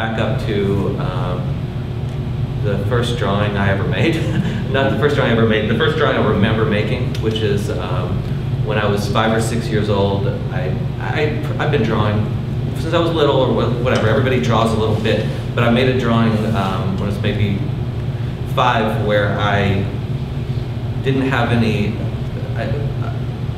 back up to um, the first drawing I ever made. Not the first drawing I ever made, the first drawing I remember making, which is um, when I was five or six years old. I, I, I've been drawing since I was little or whatever. Everybody draws a little bit, but I made a drawing um, when I was maybe five where I didn't have any, I,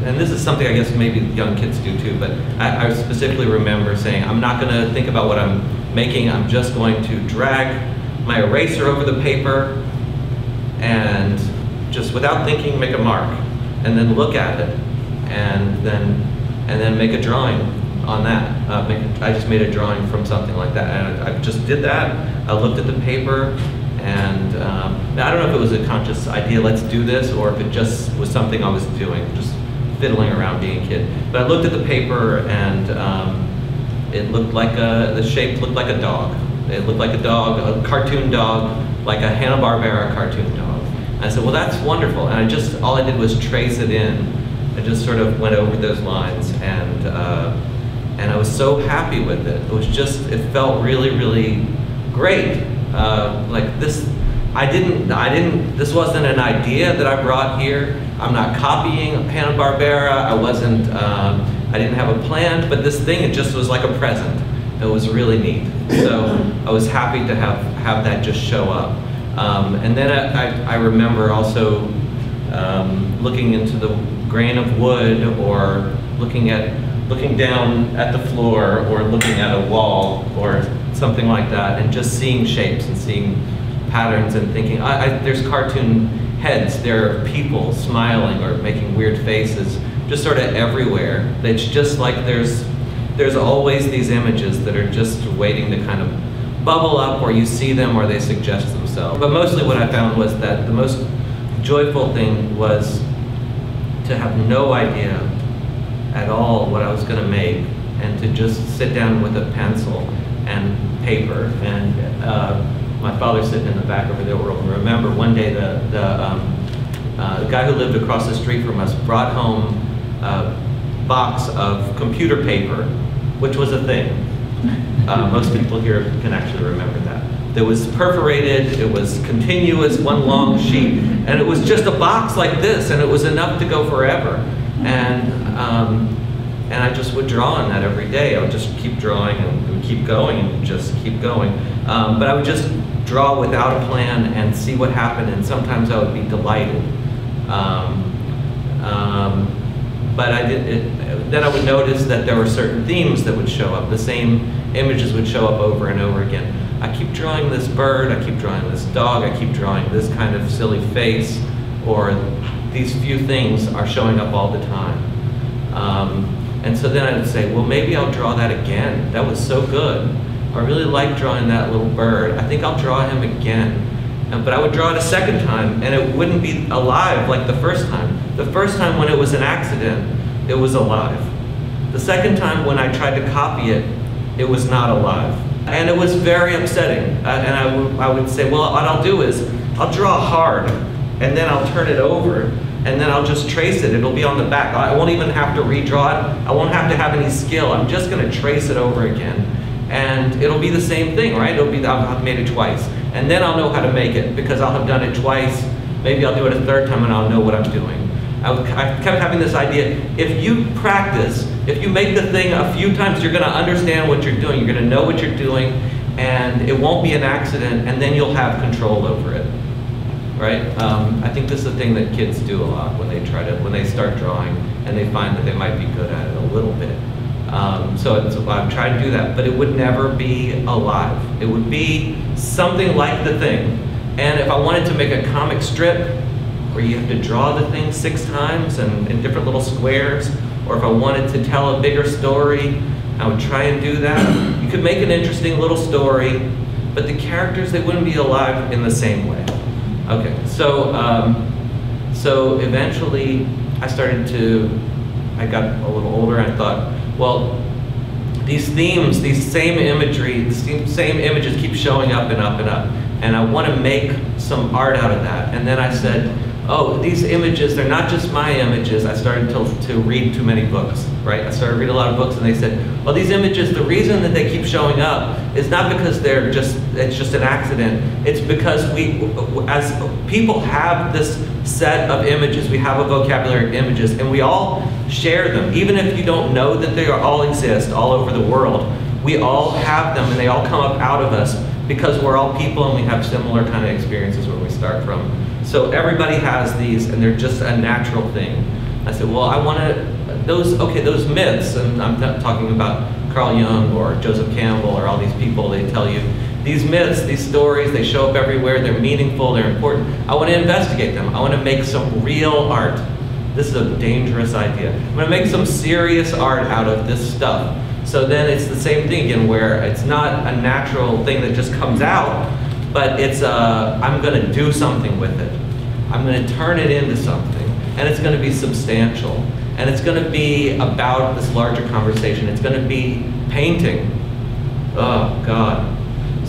and this is something I guess maybe young kids do too, but I, I specifically remember saying, I'm not going to think about what I'm making, I'm just going to drag my eraser over the paper and just without thinking make a mark and then look at it and then and then make a drawing on that. Uh, make, I just made a drawing from something like that and I, I just did that. I looked at the paper and um, I don't know if it was a conscious idea, let's do this, or if it just was something I was doing, just fiddling around being a kid. But I looked at the paper and um, it looked like a, the shape looked like a dog. It looked like a dog, a cartoon dog, like a Hanna-Barbera cartoon dog. And I said, well, that's wonderful. And I just, all I did was trace it in. I just sort of went over those lines and, uh, and I was so happy with it. It was just, it felt really, really great. Uh, like this, I didn't, I didn't, this wasn't an idea that I brought here. I'm not copying Hanna-Barbera. I wasn't, um, I didn't have a plan, but this thing, it just was like a present. It was really neat. So I was happy to have, have that just show up. Um, and then I, I, I remember also um, looking into the grain of wood or looking at looking down at the floor or looking at a wall or something like that and just seeing shapes and seeing patterns and thinking, I, I, there's cartoon heads, there are people smiling or making weird faces, just sort of everywhere. It's just like there's there's always these images that are just waiting to kind of bubble up or you see them or they suggest themselves. But mostly what I found was that the most joyful thing was to have no idea at all what I was going to make and to just sit down with a pencil and paper. And uh, my father sitting in the back over there will remember one day the, the, um, uh, the guy who lived across the street from us brought home a box of computer paper, which was a thing. Uh, most people here can actually remember that. It was perforated, it was continuous, one long sheet, and it was just a box like this, and it was enough to go forever. And um, and I just would draw on that every day. I would just keep drawing and keep going and just keep going. Um, but I would just draw without a plan and see what happened, and sometimes I would be delighted. Um, um, but I did. It, then I would notice that there were certain themes that would show up. The same images would show up over and over again. I keep drawing this bird. I keep drawing this dog. I keep drawing this kind of silly face, or these few things are showing up all the time. Um, and so then I would say, well, maybe I'll draw that again. That was so good. I really like drawing that little bird. I think I'll draw him again. But I would draw it a second time, and it wouldn't be alive like the first time. The first time when it was an accident, it was alive. The second time when I tried to copy it, it was not alive. And it was very upsetting. Uh, and I, I would say, well, what I'll do is I'll draw hard, and then I'll turn it over, and then I'll just trace it. It'll be on the back. I won't even have to redraw it. I won't have to have any skill. I'm just going to trace it over again. And it'll be the same thing, right? It'll be, have made it twice. And then I'll know how to make it because I'll have done it twice. Maybe I'll do it a third time and I'll know what I'm doing. I, kept having this idea, if you practice, if you make the thing a few times, you're going to understand what you're doing. You're going to know what you're doing, and it won't be an accident, and then you'll have control over it right? Um, I think this is a thing that kids do a lot when they try to, when they start drawing and they find that they might be good at it a little bit. Um, so I'm trying to do that, but it would never be alive. It would be something like the thing. And if I wanted to make a comic strip where you have to draw the thing six times and in different little squares, or if I wanted to tell a bigger story, I would try and do that. You could make an interesting little story, but the characters, they wouldn't be alive in the same way. Okay, so um, so eventually I started to, I got a little older and I thought, well, these themes, these same imagery, these same images keep showing up and up and up. And I want to make some art out of that. And then I said, oh, these images, they're not just my images. I started to, to read too many books, right? I started to read a lot of books and they said, well, these images, the reason that they keep showing up is not because they're just, it's just an accident. It's because we, as people have this set of images, we have a vocabulary of images and we all share them. Even if you don't know that they all exist all over the world, we all have them and they all come up out of us because we're all people and we have similar kind of experiences where we start from. So everybody has these and they're just a natural thing. I said, well, I want to, those, okay, those myths, and I'm not talking about Carl Jung or Joseph Campbell or all these people, they tell you, these myths, these stories, they show up everywhere, they're meaningful, they're important. I want to investigate them. I want to make some real art. This is a dangerous idea. I'm going to make some serious art out of this stuff. So then it's the same thing again, where it's not a natural thing that just comes out, but it's uh, I'm going to do something with it. I'm going to turn it into something, and it's going to be substantial, and it's going to be about this larger conversation. It's going to be painting. Oh God.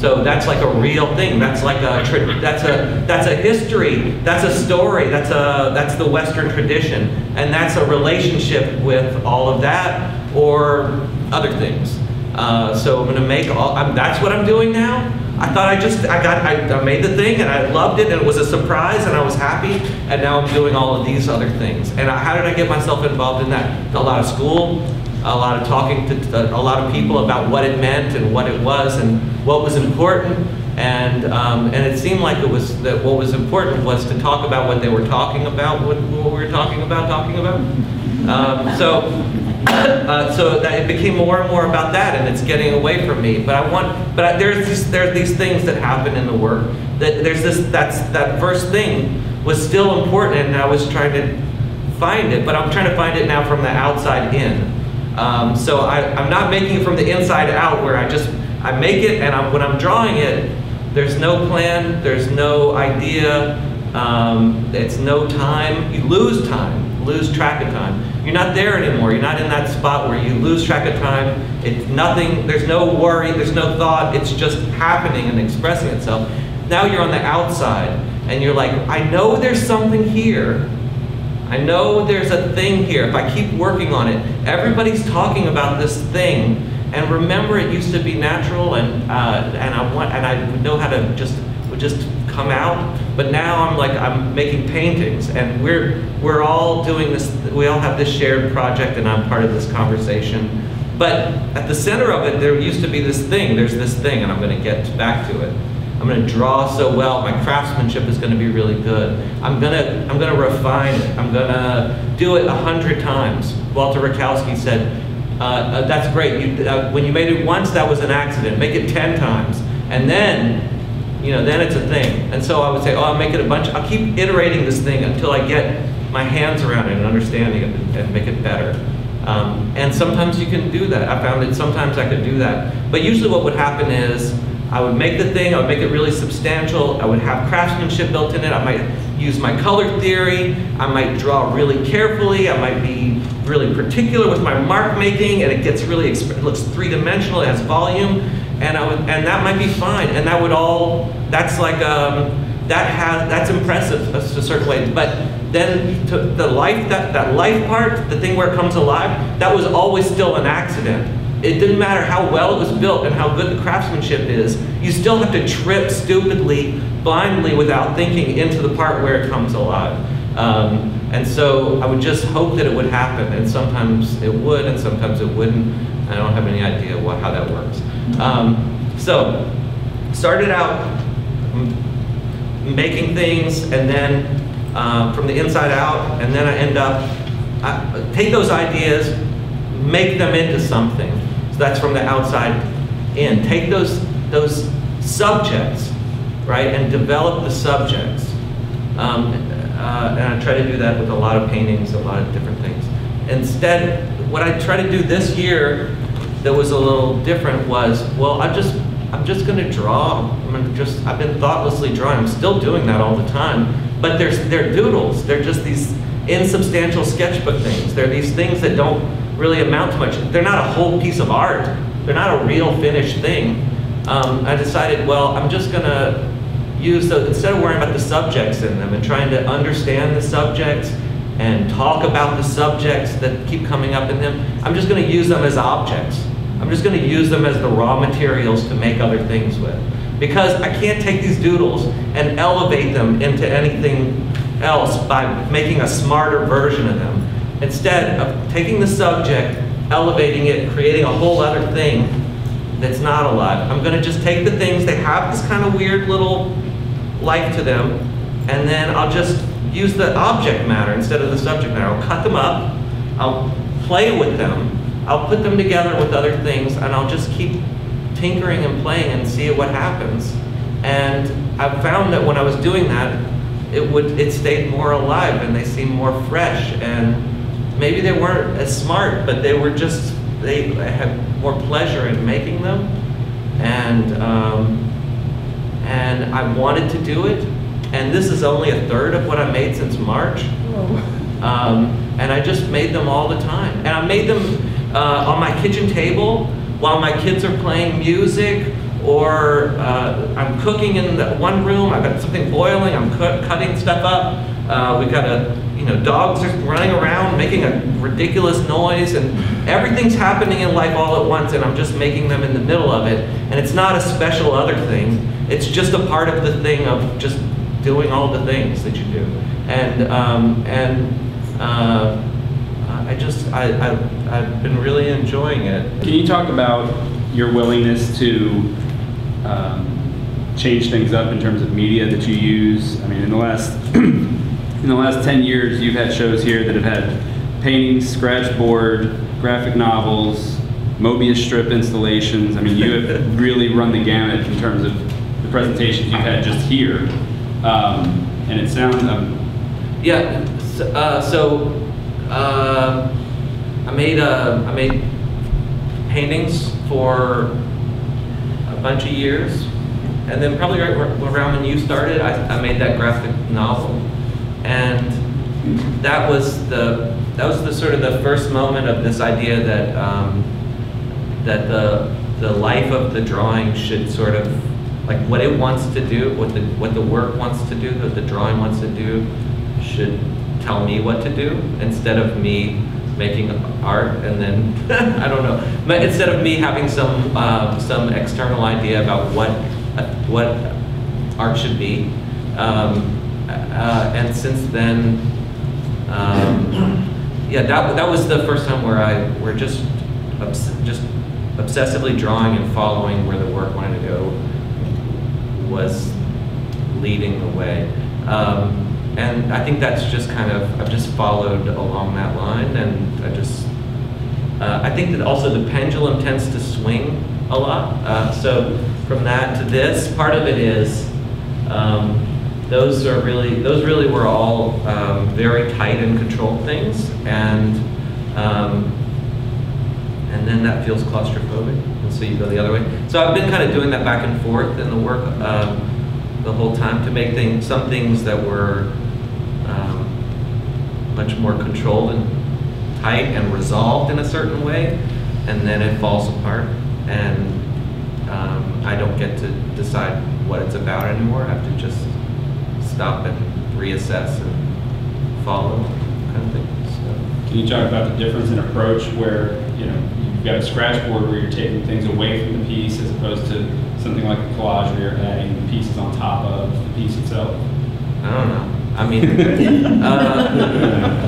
So that's like a real thing. That's like a that's a that's a history. That's a story. That's a that's the Western tradition, and that's a relationship with all of that or other things. Uh, so I'm going to make all. I'm, that's what I'm doing now. I thought I just, I got, I, I, made the thing and I loved it and it was a surprise and I was happy and now I'm doing all of these other things. And I, how did I get myself involved in that? A lot of school, a lot of talking to a lot of people about what it meant and what it was and what was important. And, um, and it seemed like it was that what was important was to talk about what they were talking about, what, what we were talking about, talking about. Um, so uh, so that it became more and more about that, and it's getting away from me. But I want, but I, there's these, there are these things that happen in the work. That there's this that's that first thing was still important, and I was trying to find it, but I'm trying to find it now from the outside in. Um, so I, am not making it from the inside out, where I just I make it, and I'm, when I'm drawing it, there's no plan, there's no idea, um, it's no time. You lose time, lose track of time. You're not there anymore. You're not in that spot where you lose track of time. It's nothing, there's no worry, there's no thought. It's just happening and expressing itself. Now you're on the outside and you're like, I know there's something here. I know there's a thing here. If I keep working on it, everybody's talking about this thing. And remember, it used to be natural, and uh, and I want, and I would know how to just would just come out. But now I'm like, I'm making paintings and we're, we're all doing this, we all have this shared project and I'm part of this conversation. But at the center of it, there used to be this thing, there's this thing, and I'm gonna get back to it. I'm gonna draw so well, my craftsmanship is gonna be really good. I'm gonna, I'm gonna refine it. I'm gonna do it a hundred times. Walter Rakowski said, uh, uh, that's great. You, uh, when you made it once, that was an accident. Make it 10 times. And then you know, then it's a thing. And so I would say, oh, I'll make it a bunch, I'll keep iterating this thing until I get my hands around it and understanding it and, and make it better. Um, and sometimes you can do that. I found that sometimes I could do that. But usually what would happen is I would make the thing, I would make it really substantial, I would have craftsmanship built in it, I might use my color theory, I might draw really carefully, I might be really particular with my mark making, and it gets really, it looks three-dimensional, it has volume, and I would, and that might be fine, and that would all, that's like, um, that has, that's impressive a certain way, but then the life, that, that life part, the thing where it comes alive, that was always still an accident. It didn't matter how well it was built and how good the craftsmanship is, you still have to trip stupidly, blindly, without thinking into the part where it comes alive. Um, and so I would just hope that it would happen, and sometimes it would, and sometimes it wouldn't. I don't have any idea what, how that works. Um, so, started out making things, and then uh, from the inside out, and then I end up, I take those ideas, make them into something. So that's from the outside in. Take those, those subjects, right, and develop the subjects. Um, uh, and I try to do that with a lot of paintings, a lot of different things. Instead, what I try to do this year that was a little different was, well, I'm just, I'm just going to draw. I'm just, I've been thoughtlessly drawing. I'm still doing that all the time. But they're, they're doodles. They're just these insubstantial sketchbook things. They're these things that don't really amount to much. They're not a whole piece of art. They're not a real finished thing. Um, I decided, well, I'm just going to use instead of worrying about the subjects in them and trying to understand the subjects and talk about the subjects that keep coming up in them, I'm just going to use them as objects. I'm just going to use them as the raw materials to make other things with. Because I can't take these doodles and elevate them into anything else by making a smarter version of them. Instead of taking the subject, elevating it, creating a whole other thing that's not alive, I'm going to just take the things, they have this kind of weird little life to them, and then I'll just use the object matter instead of the subject matter. I'll cut them up, I'll play with them, I'll put them together with other things, and I'll just keep tinkering and playing and see what happens. And I've found that when I was doing that, it would it stayed more alive and they seemed more fresh and maybe they weren't as smart, but they were just they had more pleasure in making them, and um, and I wanted to do it. And this is only a third of what I made since March. Um, and I just made them all the time. And I made them uh, on my kitchen table while my kids are playing music or uh, I'm cooking in the one room, I've got something boiling, I'm cu cutting stuff up. Uh, we've got a, you know, dogs are running around making a ridiculous noise and everything's happening in life all at once and I'm just making them in the middle of it. And it's not a special other thing. It's just a part of the thing of just doing all the things that you do. And, um, and uh, I just, I, I, I've been really enjoying it. Can you talk about your willingness to um, change things up in terms of media that you use? I mean, in the last in the last 10 years, you've had shows here that have had paintings, scratch board, graphic novels, Mobius strip installations. I mean, you have really run the gamut in terms of the presentations you've had just here. Um, and it sounds, um, yeah, so, uh, so uh, I made uh, I made paintings for a bunch of years, and then probably right around when you started, I, I made that graphic novel, and that was the that was the sort of the first moment of this idea that um, that the the life of the drawing should sort of like what it wants to do, what the what the work wants to do, what the drawing wants to do, should tell me what to do instead of me making art and then I don't know. But instead of me having some um, some external idea about what what art should be, um, uh, and since then, um, yeah, that that was the first time where I were just obs just obsessively drawing and following where the work wanted to go was leading the way. Um, and I think that's just kind of, I've just followed along that line and I just, uh, I think that also the pendulum tends to swing a lot. Uh, so from that to this, part of it is, um, those are really, those really were all um, very tight and controlled things and, um, and then that feels claustrophobic and so you go the other way. So I've been kind of doing that back and forth in the work um, the whole time to make things, some things that were um, much more controlled and tight and resolved in a certain way, and then it falls apart, and um, I don't get to decide what it's about anymore. I have to just stop and reassess and follow, kind of thing. So. Can you talk about the difference in approach where you know you've got a scratch board where you're taking things away from the piece as opposed to something like a collage where you're adding the pieces on top of the piece itself? I don't know. I mean, uh,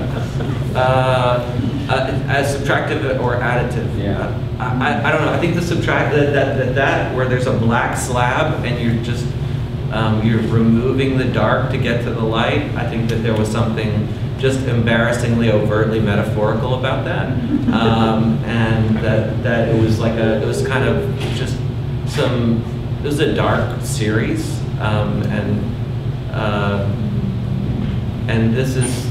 uh, uh, as subtractive or additive. Yeah. I, I, I, don't know. I think the subtract that, that, that where there's a black slab and you're just um, you're removing the dark to get to the light. I think that there was something just embarrassingly overtly metaphorical about that, um, and that that it was like a it was kind of just some it was a dark series, um, and uh, and this is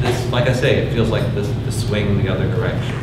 this like I say, it feels like this the swing the other direction.